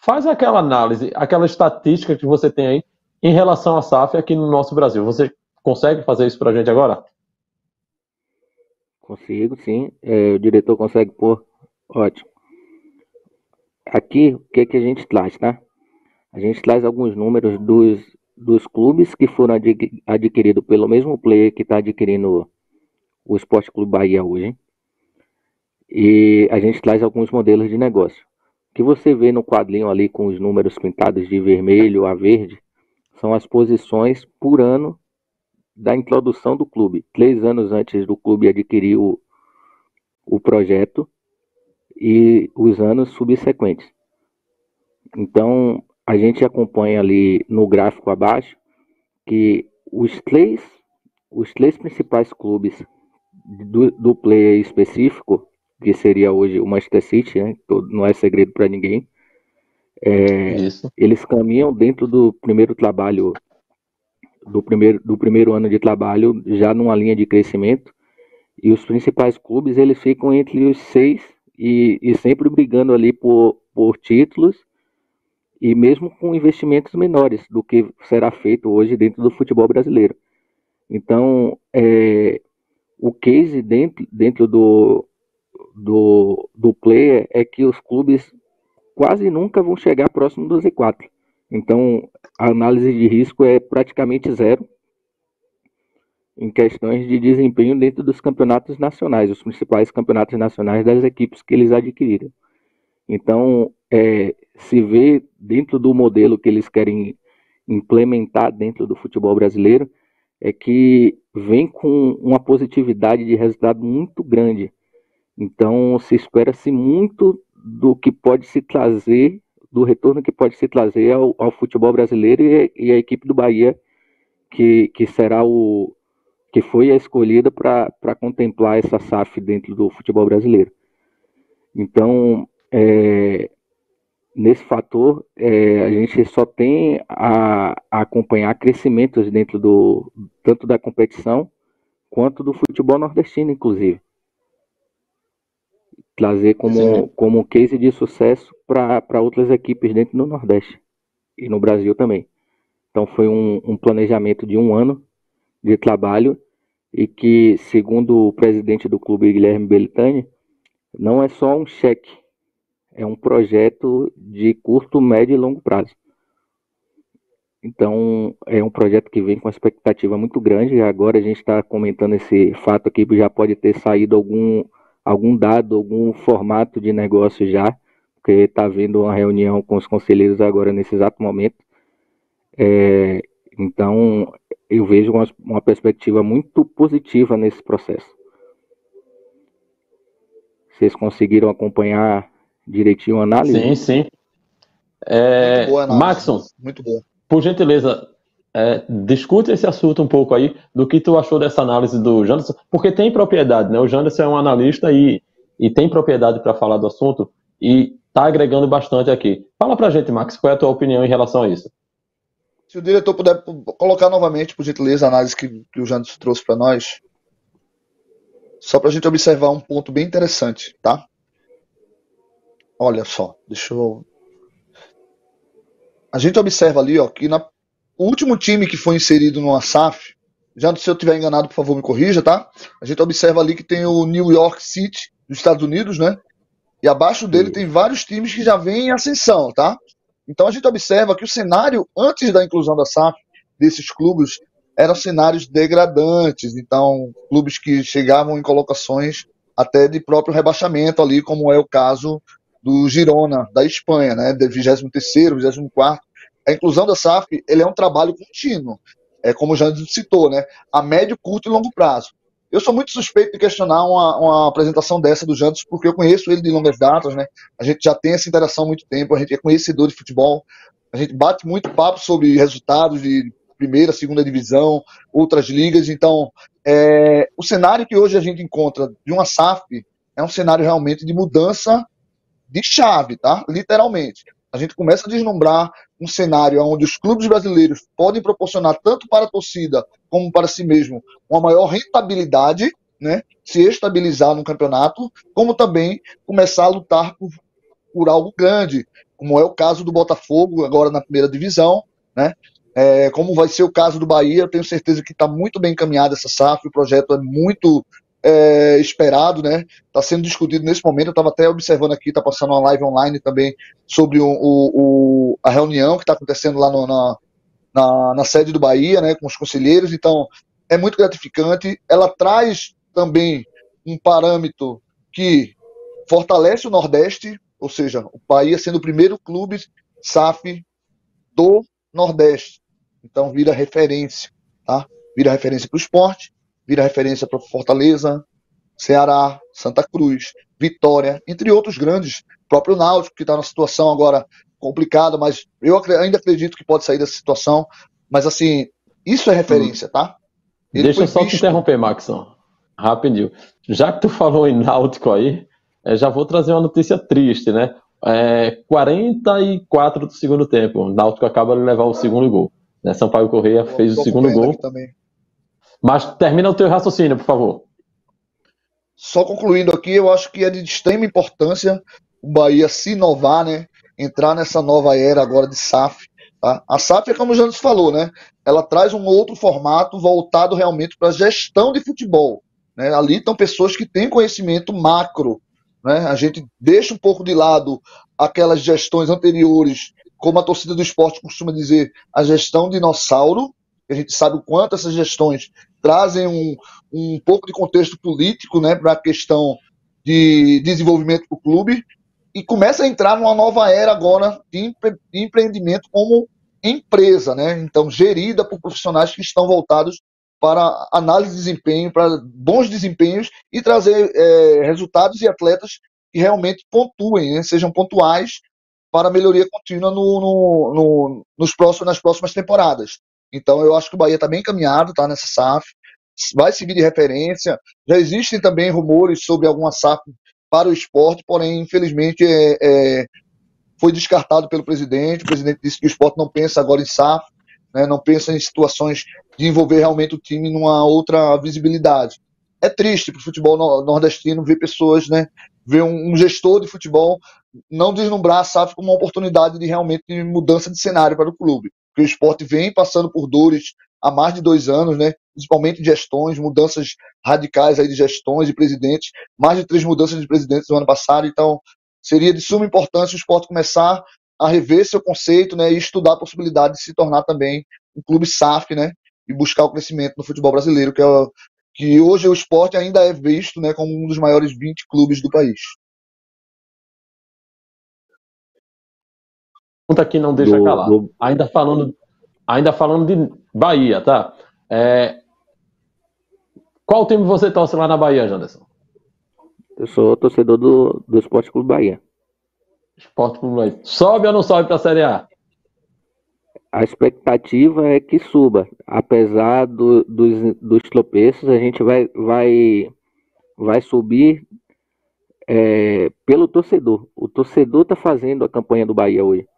faz aquela análise, aquela estatística que você tem aí em relação à SAF aqui no nosso Brasil. Você consegue fazer isso para a gente agora? Consigo, sim. É, o diretor consegue pôr. Ótimo. Aqui, o que, que a gente traz, tá? A gente traz alguns números dos, dos clubes que foram adquiridos pelo mesmo player que está adquirindo o Esporte Clube Bahia hoje. E a gente traz alguns modelos de negócio. Que você vê no quadrinho ali com os números pintados de vermelho a verde são as posições por ano da introdução do clube. Três anos antes do clube adquirir o, o projeto e os anos subsequentes. Então, a gente acompanha ali no gráfico abaixo que os três, os três principais clubes do, do player específico que seria hoje o Manchester City, né? não é segredo para ninguém. É, eles caminham dentro do primeiro trabalho, do primeiro, do primeiro ano de trabalho, já numa linha de crescimento. E os principais clubes eles ficam entre os seis e, e sempre brigando ali por, por títulos e mesmo com investimentos menores do que será feito hoje dentro do futebol brasileiro. Então, é, o case dentro, dentro do, do, do player é que os clubes quase nunca vão chegar próximo do Z4. Então, a análise de risco é praticamente zero em questões de desempenho dentro dos campeonatos nacionais, os principais campeonatos nacionais das equipes que eles adquiriram. Então, é, se vê dentro do modelo que eles querem implementar dentro do futebol brasileiro, é que vem com uma positividade de resultado muito grande então, se espera-se muito do que pode se trazer, do retorno que pode se trazer ao, ao futebol brasileiro e, e, equipe do Bahia, que, que será o que foi a escolhida para contemplar essa SAF dentro do futebol brasileiro. Então, é, nesse fator, é, a gente só tem a, a, acompanhar crescimentos dentro do tanto da competição quanto do futebol nordestino, inclusive trazer como, como case de sucesso para outras equipes dentro do Nordeste e no Brasil também. Então foi um, um planejamento de um ano de trabalho e que, segundo o presidente do clube, Guilherme Belitani, não é só um cheque, é um projeto de curto, médio e longo prazo. Então, é um projeto que vem com uma expectativa muito grande. Agora a gente está comentando esse fato aqui, já pode ter saído algum algum dado, algum formato de negócio já, porque está havendo uma reunião com os conselheiros agora nesse exato momento. É, então, eu vejo uma, uma, perspectiva muito positiva nesse processo. Vocês conseguiram acompanhar direitinho a análise? Sim, sim. É, muito boa análise. Maxon, muito bom. Por gentileza, é, discute esse assunto um pouco aí, do que tu achou dessa análise do Janderson, porque tem propriedade, né? O Janderson é um analista e, e tem propriedade para falar do assunto e está agregando bastante aqui. Fala para gente, Max, qual é a tua opinião em relação a isso? Se o diretor puder colocar novamente, por gentileza, a análise que, que o Janderson trouxe para nós, só para a gente observar um ponto bem interessante, tá? Olha só, deixa eu. A gente observa ali, ó, que na o último time que foi inserido no ASAF, já se eu estiver enganado, por favor, me corrija, tá? A gente observa ali que tem o New York City, dos Estados Unidos, né? E abaixo dele tem vários times que já vêm em ascensão, tá? Então a gente observa que o cenário, antes da inclusão da SAF, desses clubes, eram cenários degradantes. Então, clubes que chegavam em colocações até de próprio rebaixamento ali, como é o caso do Girona, da Espanha, né? De 23º, 24 a inclusão da SAF ele é um trabalho contínuo, é como o Jandes citou, né? A médio, curto e longo prazo. Eu sou muito suspeito de questionar uma, uma apresentação dessa do Jantos, porque eu conheço ele de longas datas, né? A gente já tem essa interação há muito tempo, a gente é conhecedor de futebol, a gente bate muito papo sobre resultados de primeira, segunda divisão, outras ligas. Então, é, o cenário que hoje a gente encontra de uma SAF é um cenário realmente de mudança de chave, tá? Literalmente a gente começa a deslumbrar um cenário onde os clubes brasileiros podem proporcionar tanto para a torcida como para si mesmo uma maior rentabilidade, né, se estabilizar no campeonato, como também começar a lutar por, por algo grande, como é o caso do Botafogo, agora na primeira divisão, né? É, como vai ser o caso do Bahia, eu tenho certeza que está muito bem encaminhada essa SAF, o projeto é muito é, esperado, né? Está sendo discutido nesse momento. Eu estava até observando aqui, está passando uma live online também sobre o, o, o a reunião que está acontecendo lá no, na, na, na, sede do Bahia, né? Com os conselheiros. Então, é muito gratificante. Ela traz também um parâmetro que fortalece o Nordeste, ou seja, o Bahia sendo o primeiro clube SAF do Nordeste. Então vira referência, tá? Vira referência para o esporte, vira referência para Fortaleza, Ceará, Santa Cruz, Vitória, entre outros grandes. Próprio Náutico, que está numa situação agora complicada, mas eu ainda acredito que pode sair dessa situação. Mas assim, isso é referência, tá? Ele Deixa eu só visto... te interromper, Maxon. Rapidinho. Já que tu falou em Náutico aí, é, já vou trazer uma notícia triste, né? É, 44 do segundo tempo. O Náutico acaba de levar o segundo gol. Né? Sampaio Correia fez o segundo gol. Mas termina o teu raciocínio, por favor. Só concluindo aqui, eu acho que é de extrema importância o Bahia se inovar, né? Entrar nessa nova era agora de SAF. Tá? A SAF é como o Janus falou, né? Ela traz um outro formato voltado realmente para a gestão de futebol. Né? Ali estão pessoas que têm conhecimento macro. Né? A gente deixa um pouco de lado aquelas gestões anteriores, como a torcida do esporte costuma dizer, a gestão dinossauro, a gente sabe o quanto essas gestões trazem um, um pouco de contexto político né, para a questão de desenvolvimento do clube, e começa a entrar numa nova era agora de, empre de empreendimento como empresa, né? Então, gerida por profissionais que estão voltados para análise de desempenho, para bons desempenhos e trazer é, resultados e atletas que realmente pontuem, né, sejam pontuais para melhoria contínua no, no, no, nos próximos, nas próximas temporadas. Então eu acho que o Bahia está bem encaminhado, tá nessa SAF, vai seguir de referência. Já existem também rumores sobre alguma SAF para o esporte, porém, infelizmente, é, é, foi descartado pelo presidente. O presidente disse que o esporte não pensa agora em SAF, né, não pensa em situações de envolver realmente o time numa outra visibilidade. É triste para o futebol nordestino ver pessoas, né, ver um, um, gestor de futebol não deslumbrar a SAF como uma oportunidade de realmente mudança de cenário para o clube. Porque o esporte vem passando por dores há mais de dois anos, né, principalmente gestões, mudanças radicais aí de gestões e presidentes, mais de três mudanças de presidentes no ano passado, então seria de suma importância o esporte começar a rever seu conceito né, e estudar a possibilidade de se tornar também um clube SAF, né, e buscar o crescimento no futebol brasileiro, que, é, que hoje o esporte ainda é visto né, como um dos maiores 20 clubes do país. Pergunta que não deixa do, calar. Do... Ainda falando, ainda falando de Bahia, tá? É... Qual time você torce lá na Bahia, Janderson? Eu sou torcedor do, do Esporte Clube Bahia. Esporte Clube Bahia. Sobe ou não sobe para a Série A? a expectativa é que suba. Apesar do, dos, dos tropeços, a gente vai, vai, vai subir é, pelo torcedor. O torcedor está fazendo a campanha do Bahia hoje.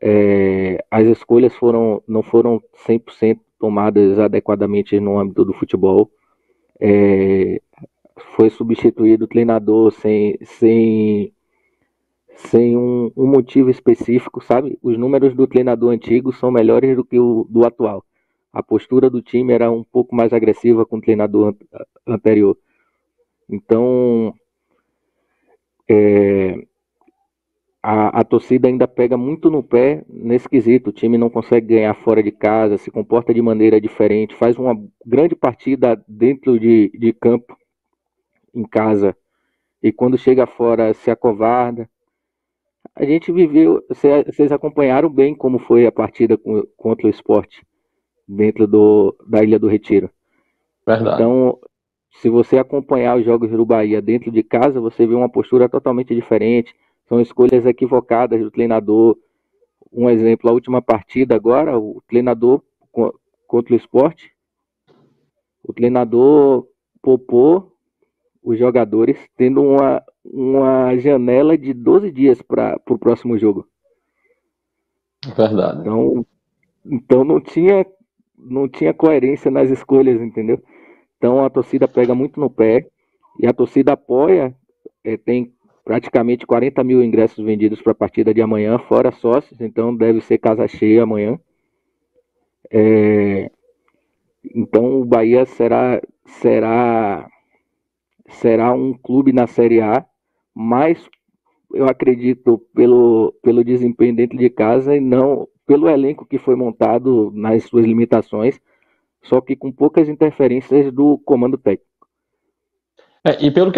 É, as escolhas foram, não foram 100% tomadas adequadamente no âmbito do futebol. É, foi substituído o treinador sem, sem sem um, um, motivo específico, sabe? Os números do treinador antigo são melhores do que o do atual. A postura do time era um pouco mais agressiva com o treinador anterior. Então, é, a, a, torcida ainda pega muito no pé nesse quesito. O time não consegue ganhar fora de casa, se comporta de maneira diferente, faz uma grande partida dentro de, de campo, em casa, e quando chega fora se acovarda a gente viveu, vocês acompanharam bem como foi a partida contra o esporte dentro do, da Ilha do Retiro. Verdade. Então, se você acompanhar os jogos do Bahia dentro de casa, você vê uma postura totalmente diferente. São escolhas equivocadas do treinador. Um exemplo, a última partida agora, o treinador contra o esporte, o treinador poupou os jogadores tendo uma, uma janela de 12 dias para o próximo jogo. Verdade. Então, então não tinha não tinha coerência nas escolhas, entendeu? Então a torcida pega muito no pé e a torcida apoia, é, tem praticamente 40 mil ingressos vendidos para a partida de amanhã, fora sócios, então deve ser casa cheia amanhã. É, então o Bahia será, será, será um clube na Série A, mas eu acredito pelo, pelo desempenho dentro de casa e não pelo elenco que foi montado nas suas limitações, só que com poucas interferências do comando técnico. É, e pelo que